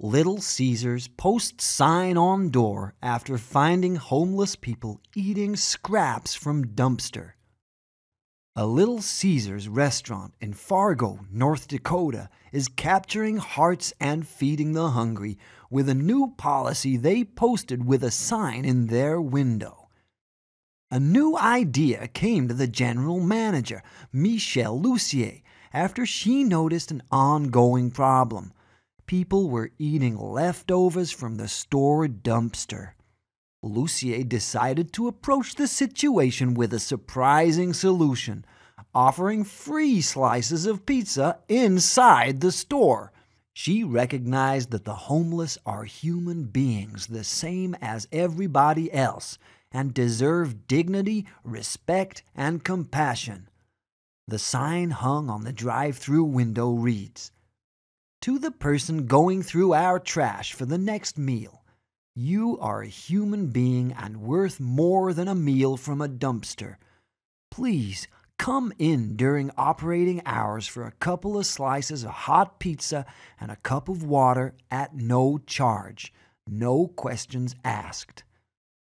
Little Caesars posts sign on door after finding homeless people eating scraps from dumpster. A Little Caesars restaurant in Fargo, North Dakota is capturing hearts and feeding the hungry with a new policy they posted with a sign in their window. A new idea came to the general manager, Michelle Lussier, after she noticed an ongoing problem people were eating leftovers from the store dumpster. Lussier decided to approach the situation with a surprising solution, offering free slices of pizza inside the store. She recognized that the homeless are human beings the same as everybody else and deserve dignity, respect, and compassion. The sign hung on the drive through window reads to the person going through our trash for the next meal. You are a human being and worth more than a meal from a dumpster. Please come in during operating hours for a couple of slices of hot pizza and a cup of water at no charge, no questions asked.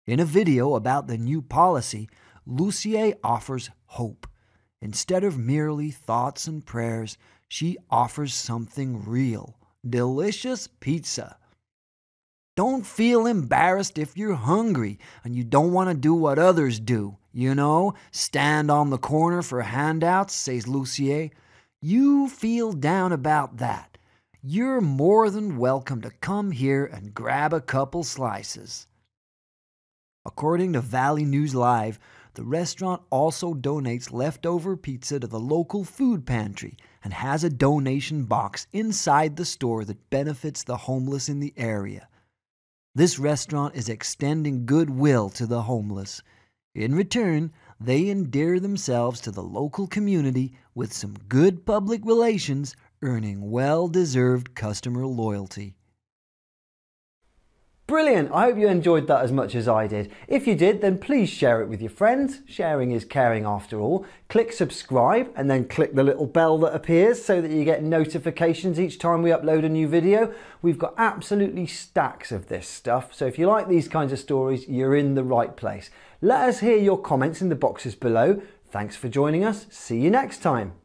In a video about the new policy, Lussier offers hope. Instead of merely thoughts and prayers, she offers something real delicious pizza. Don't feel embarrassed if you're hungry and you don't want to do what others do. You know, stand on the corner for handouts, says Lussier. You feel down about that. You're more than welcome to come here and grab a couple slices. According to Valley News Live, the restaurant also donates leftover pizza to the local food pantry and has a donation box inside the store that benefits the homeless in the area. This restaurant is extending goodwill to the homeless. In return, they endear themselves to the local community with some good public relations, earning well deserved customer loyalty. Brilliant! I hope you enjoyed that as much as I did. If you did, then please share it with your friends. Sharing is caring after all. Click subscribe and then click the little bell that appears so that you get notifications each time we upload a new video. We've got absolutely stacks of this stuff, so if you like these kinds of stories, you're in the right place. Let us hear your comments in the boxes below. Thanks for joining us. See you next time.